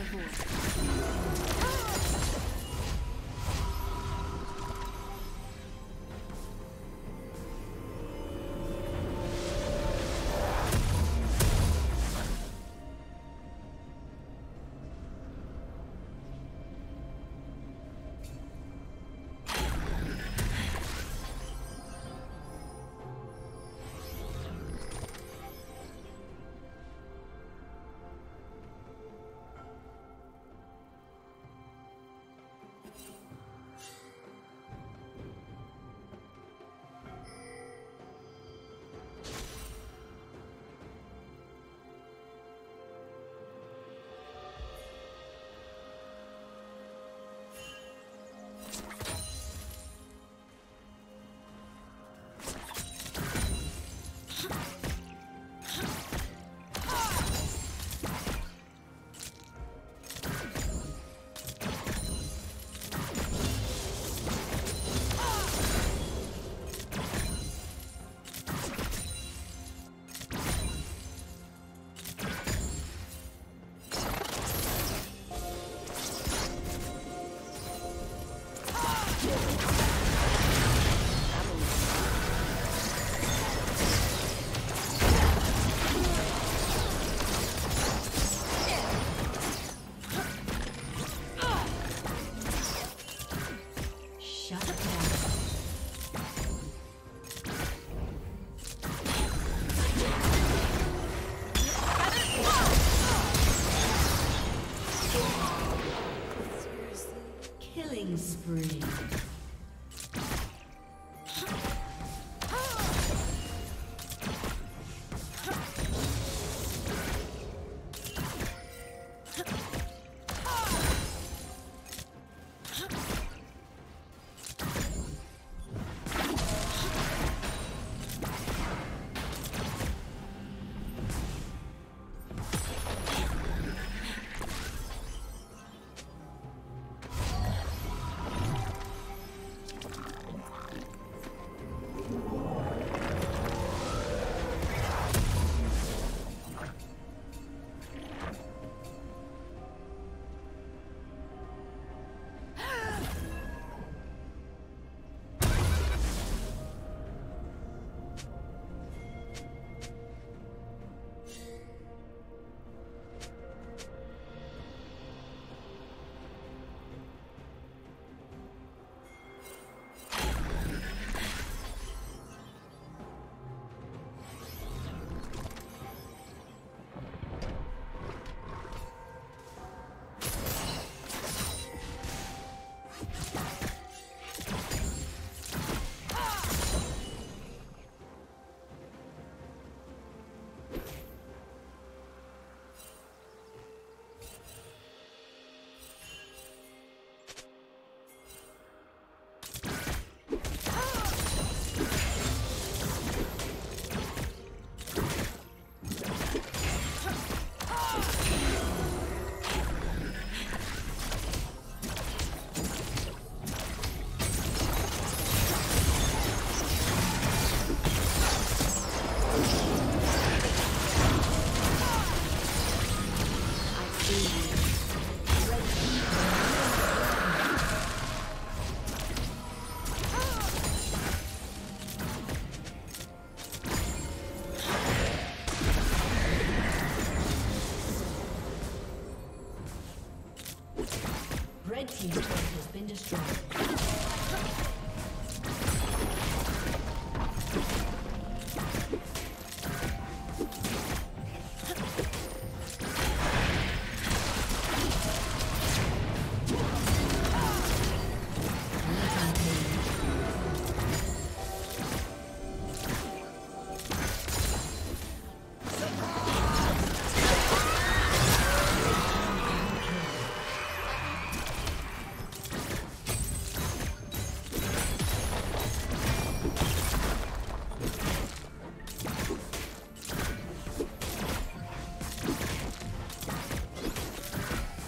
overboard. Killing spree.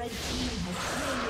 Red team has slain